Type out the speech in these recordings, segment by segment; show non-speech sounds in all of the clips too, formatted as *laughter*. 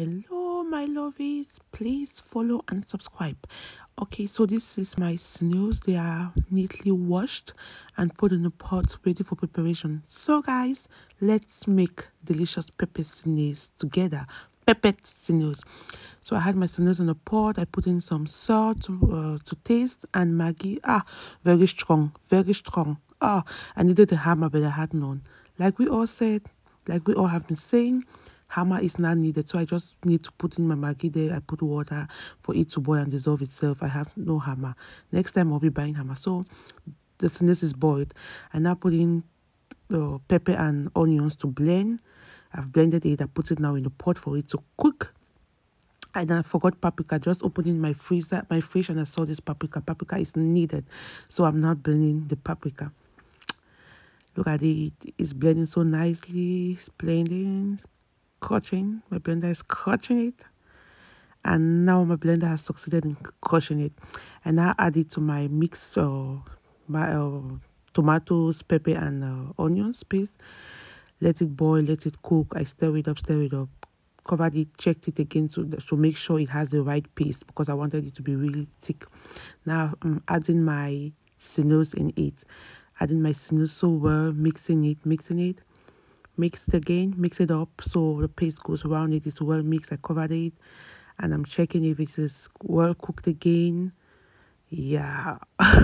hello my lovies. Please follow and subscribe. Okay so this is my snails they are neatly washed and put in a pot ready for preparation. So guys let's make delicious pepper snails together. Pepper snails so i had my snails in a pot. I put in some salt uh, to taste and maggi ah very strong very strong. Ah i needed a hammer but i had none. Like we all said like we all have been saying hammer is not needed so i just need to put in my maggi there i put water for it to boil and dissolve itself. I have no hammer. Next time i'll be buying hammer. So the snails is boiled. I now put in uh, pepper and onions to blend. I've blended it. I put it now in the pot for it to cook. And I forgot paprika. Just opening my freezer, my fridge, and I saw this paprika. Paprika is needed, so I'm not blending the paprika. Look at it; it's blending so nicely. It's blending, crushing. My blender is crushing it. And now my blender has succeeded in crushing it. And I add it to my mix, uh, my uh, tomatoes, pepper, and uh, onions paste. Let it boil, let it cook. I stir it up, stir it up. Covered it, checked it again to, to make sure it has the right paste because I wanted it to be really thick. Now I'm adding my snails in it. Adding my snails so well, mixing it, mixing it mix it again mix it up so the paste goes around. It is well mixed. I covered it and i'm checking if it is well cooked again. Yeah. *laughs*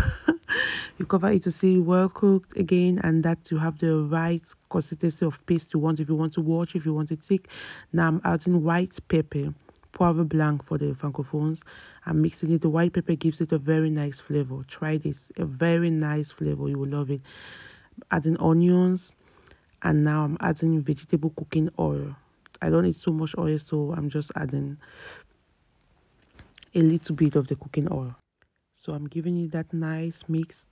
You cover it to see well cooked again and that you have the right consistency of paste you want. If you want to watch if you want to thick. Now i'm adding white pepper poivre blanc for the francophones. I'm mixing it. The white pepper gives it a very nice flavor. Try this. A very nice flavor. You will love it. Adding onions and now I'm adding vegetable cooking oil. I don't need so much oil so I'm just adding a little bit of the cooking oil. So I'm giving it that nice mix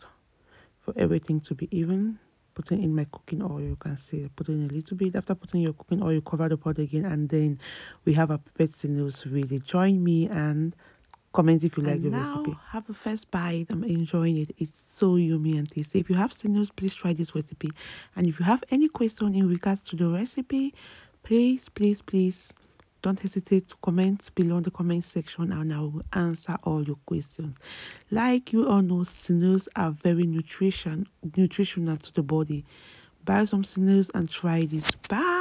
for everything to be even putting in my cooking oil you can see. Putting a little bit after putting your cooking oil you cover the pot again and then we have our pepper snails ready. Join me and Comment if you like and the now recipe. Have a first bite. I'm enjoying it. It's so yummy and tasty. If you have signals, please try this recipe. And if you have any question in regards to the recipe, please, please, please don't hesitate to comment below in the comment section and I will answer all your questions. Like you all know, snails are very nutrition nutritional to the body. Buy some snails and try this. Bye.